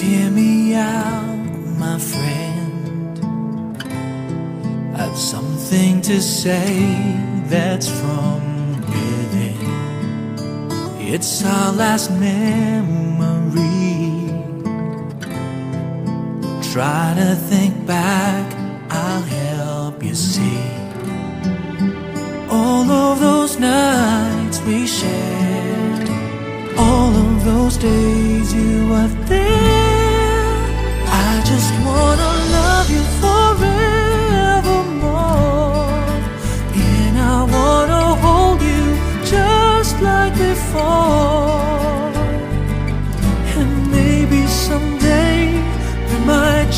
hear me out, my friend. I've something to say that's from within. It's our last memory. Try to think back, I'll help you see. All of those nights we shared, all of those days you were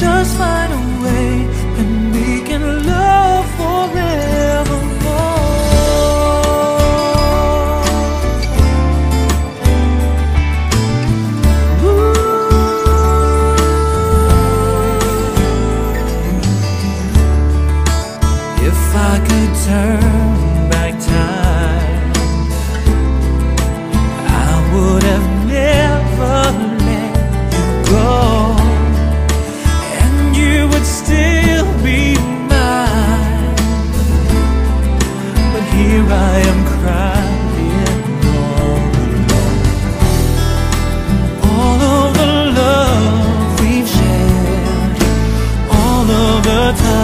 just find a way, and we can love forevermore. If I could turn back time, I would have never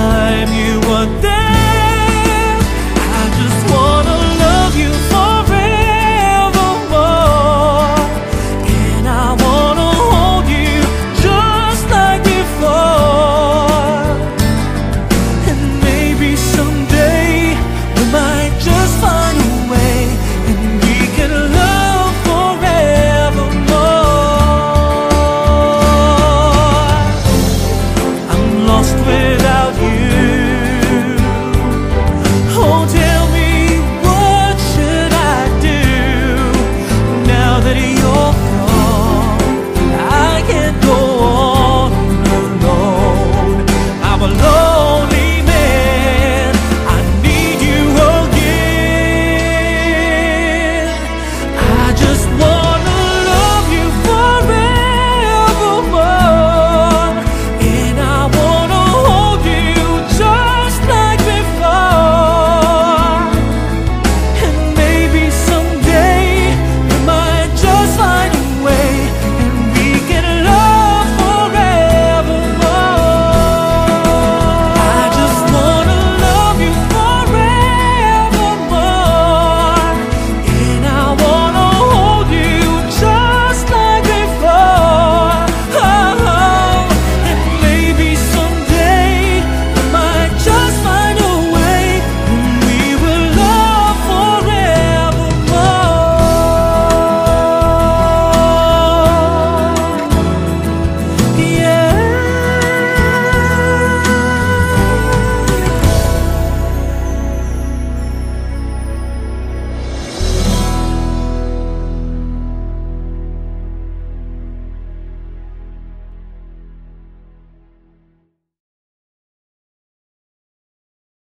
time you were there. I just wanna love you forevermore. And I wanna hold you just like before. And maybe someday we might just find a way And we can love forevermore. I'm lost